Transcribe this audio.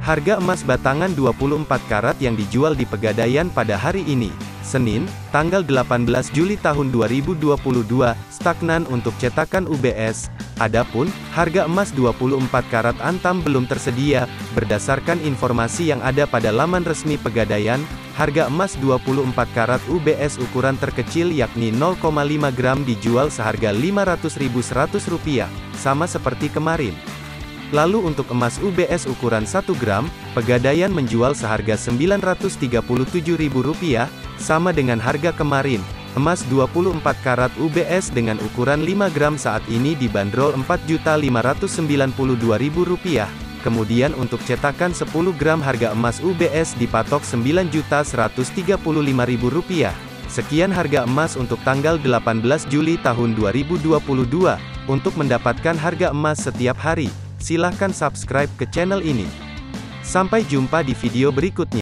Harga emas batangan 24 karat yang dijual di Pegadaian pada hari ini, Senin, tanggal 18 Juli tahun 2022, stagnan untuk cetakan UBS. Adapun, harga emas 24 karat antam belum tersedia, berdasarkan informasi yang ada pada laman resmi Pegadaian, harga emas 24 karat UBS ukuran terkecil yakni 0,5 gram dijual seharga Rp500.100, sama seperti kemarin. Lalu untuk emas UBS ukuran 1 gram, Pegadaian menjual seharga Rp937.000, sama dengan harga kemarin. Emas 24 karat UBS dengan ukuran 5 gram saat ini dibanderol Rp4.592.000. Kemudian untuk cetakan 10 gram harga emas UBS dipatok Rp9.135.000. Sekian harga emas untuk tanggal 18 Juli tahun 2022. Untuk mendapatkan harga emas setiap hari, silahkan subscribe ke channel ini. Sampai jumpa di video berikutnya.